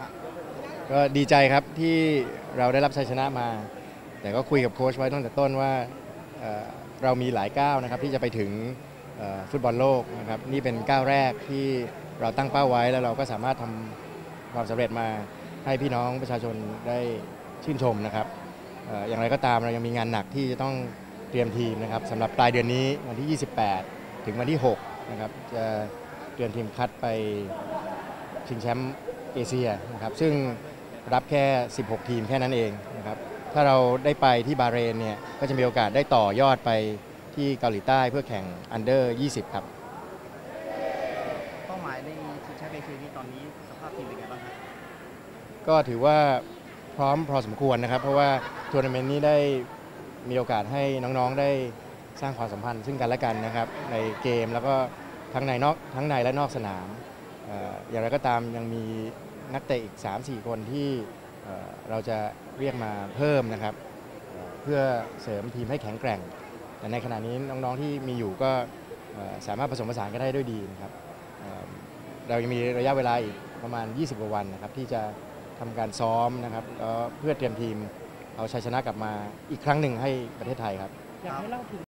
บ้างฮะก็ดีใจครับที่เราได้รับชัยชนะมา แต่ก็คุยกับโค้ชไว้ตั้งแต่ต้นว่าเอ่อเรามีหลายก้าวนะครับที่จะไปถึงเอ่อฟุตบอลโลกนะครับนี่เป็นก้าวแรกที่เราตั้งเป้าไว้แล้วเราก็สามารถทำความสำเร็จมาให้พี่น้องประชาชนได้ชื่นชมนะครับเอ่ออย่างไรก็ตามเรายังมีงานหนักที่จะต้องเตรียมทีมนะครับสำหรับปลายเดือนนี้วันที่ 28 ถึงวันที่6นะครับจะเตรียมทีมคัดไปชิงแชมป์ เอเชียนะครับซึ่งรับแค่ 16 ทีมแค่นั้นเองนะครับถ้าเราได้ไปที่บาห์เรนเนี่ยก็จะมีโอกาสได้ต่อยอดไปที่เกาหลีใต้เพื่อแข่ง under 20 ครับเป้าหมายในชิงแชมป์เอเชียนี้ตอนนี้สภาพทีมเป็นไงบ้างฮะก็ถือว่าพร้อมพอสมควรนะครับ เพราะว่าทัวร์นาเมนต์นี้ได้มีโอกาสให้น้องๆได้สร้างความสัมพันธ์ซึ่งกันและกันนะครับ ในเกมแล้วก็ทั้งในนอกทั้งในและนอกสนามเอย่างไรก็ตามยังมีนักเตะอีก 3-4 คนที่เราจะเรียกมาเพิ่มนะครับ เพื่อเสริมทีมให้แข็งแกร่ง แต่ในขณะนี้น้องๆที่มีอยู่ก็สามารถผสมผสานกันได้ด้วยดีนะครับเรายังมีระยะเวลาอีกประมาณ 20 กว่าวันนะครับ ที่จะทำการซ้อมนะครับเพื่อเตรียมทีมเอาชัยชนะกลับมาอีกครั้งหนึ่งให้ประเทศไทยครับอยากให้เล่าถึง